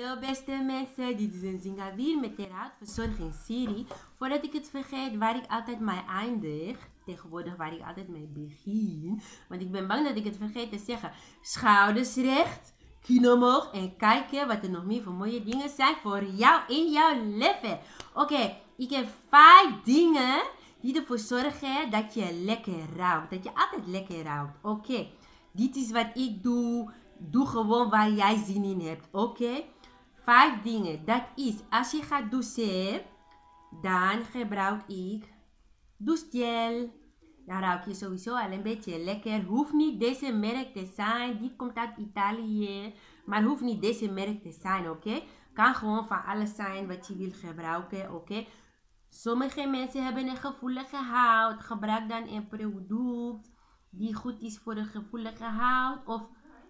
Hallo beste mensen, dit is een Zingawier met de verzorging Siri. Voordat ik het vergeet waar ik altijd mee eindig, tegenwoordig waar ik altijd mee begin, want ik ben bang dat ik het vergeet te zeggen. Schouders recht, kin omhoog en kijken wat er nog meer voor mooie dingen zijn voor jou in jouw leven. Oké, ik heb vijf dingen die ervoor zorgen dat je lekker ruikt. Dat je altijd lekker ruikt. Oké, dit is wat ik doe. Doe gewoon waar jij zin in hebt. Oké? Vijf dingen. Dat is, als je gaat douchen, dan gebruik ik douchegel. Dan ruik je sowieso al een beetje lekker. Hoeft niet deze merk te zijn. Die komt uit Italië. Maar hoeft niet deze merk te zijn, oké? Kan gewoon van alles zijn wat je wil gebruiken, oké? Sommige mensen hebben een gevoelige huid. Gebruik dan een product die goed is voor een gevoelige huid. Of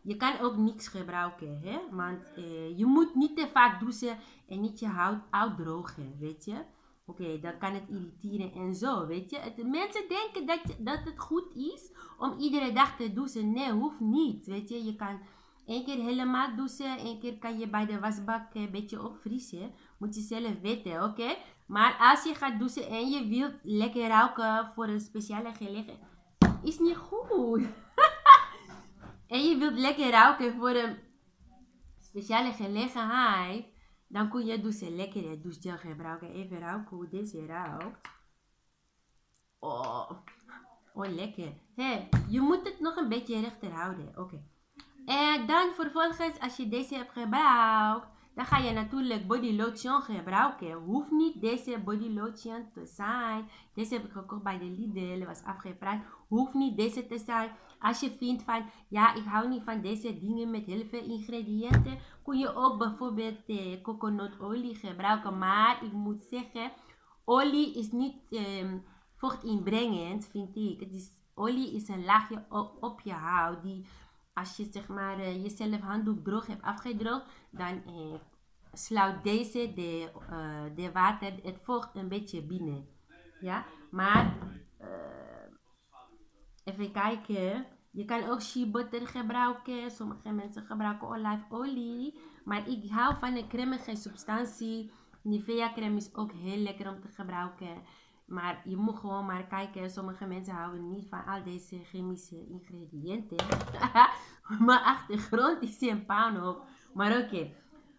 je kan ook niks gebruiken, hè? Want eh, je moet niet te vaak douchen en niet je huid uitdrogen, weet je? Oké, dan kan het irriteren en zo, weet je? Het, mensen denken dat, dat het goed is om iedere dag te douchen. Nee, hoeft niet, weet je? Je kan één keer helemaal douchen, één keer kan je bij de wasbak een beetje opvriezen. Moet je zelf weten, oké? Maar als je gaat douchen en je wilt lekker ruiken voor een speciale gelegenheid, is niet goed. En je wilt lekker ruiken voor een speciale gelegenheid, dan kun je dus een lekkere douchegel gebruiken. Even ruiken hoe deze ruikt. Oh, oh lekker. Je moet het nog een beetje rechter houden. Oké. En dan vervolgens, als je deze hebt gebruikt, dan ga je natuurlijk body lotion gebruiken. Hoeft niet deze body lotion te zijn. Deze heb ik gekocht bij de Lidl, was afgeprijsd. Hoeft niet deze te zijn. Als je vindt van, ja, ik hou niet van deze dingen met heel veel ingrediënten, kun je ook bijvoorbeeld eh, coconutolie gebruiken. Maar ik moet zeggen, olie is niet eh, vochtinbrengend, vind ik. Het is, olie is een laagje op, op je huid die als je zeg maar uh, jezelf handdoek droog hebt afgedroogd, dan uh, sluit deze de, uh, de water, het vocht een beetje binnen. Ja, maar even kijken. Je kan ook shea butter gebruiken. Sommige mensen gebruiken olijfolie. Maar ik hou van een cremige substantie. Nivea crème is ook heel lekker om te gebruiken. Maar je moet gewoon maar kijken. Sommige mensen houden niet van al deze chemische ingrediënten. Mijn achtergrond is een puinhoop. Maar oké.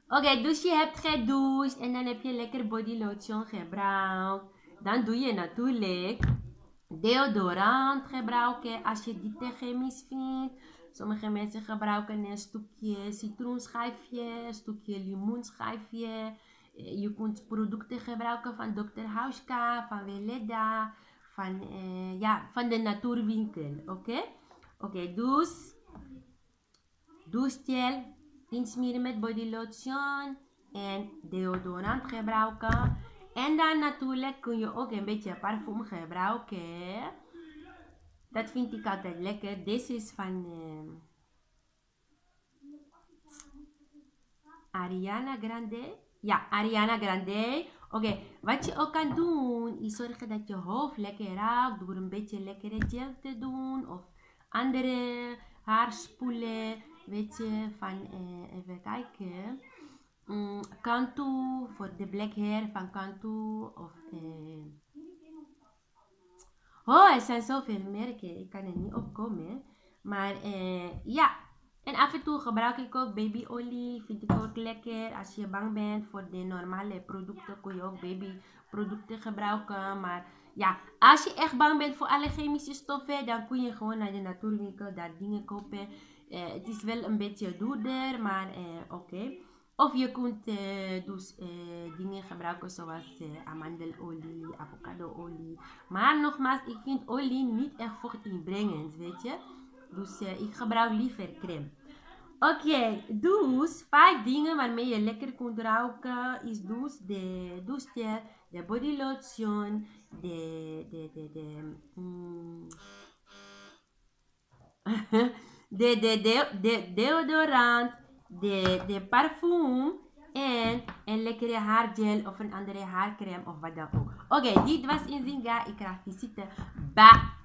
Oké, dus je hebt gedoucht. En dan heb je lekker body lotion gebruikt. Dan doe je natuurlijk deodorant gebruiken als je dit te chemisch vindt. Sommige mensen gebruiken een stukje citroenschijfje, een stukje limoenschijfje. Eh, je kunt producten gebruiken van Dr. Hauska, van Weleda, van, uh, ja, van de natuurwinkel. Oké? Okay? Oké, okay, dus douchegel insmeren met body lotion en deodorant gebruiken. En dan natuurlijk kun je ook een beetje parfum gebruiken. Dat vind ik altijd lekker. Deze is van uh, Ariana Grande. Ja, Ariana Grande. Oké, wat je ook kan doen, is zorgen dat je hoofd lekker raakt door een beetje lekkere gel te doen. Of andere haarspoelen, weet van, uh, even kijken. Um, voor de black hair van Kantu. Of, uh... Oh, er zijn zoveel merken. Ik kan er niet op komen. Maar uh, ja, en af en toe gebruik ik ook babyolie. Vind ik ook lekker. Als je bang bent voor de normale producten, kun je ook babyproducten gebruiken. Maar ja, als je echt bang bent voor alle chemische stoffen, dan kun je gewoon naar de natuurwinkel daar dingen kopen. Uh, het is wel een beetje duurder, maar uh, oké. Of je kunt uh, dus dingen gebruiken zoals amandelolie, avocadoolie. Maar nogmaals, ik vind olie niet echt vochtinbrengend, weet je. Dus ik gebruik liever crème. Oké, dus vijf dingen waarmee je lekker kunt ruiken is dus de douche, de body lotion, de, de, de, de, mm, de, de, de, de deodorant, de, de parfum en een lekkere haargel of een andere haarcrème of wat dan ook. Oké, okay, dit was Inzinga. Ik krijg visite. Bye.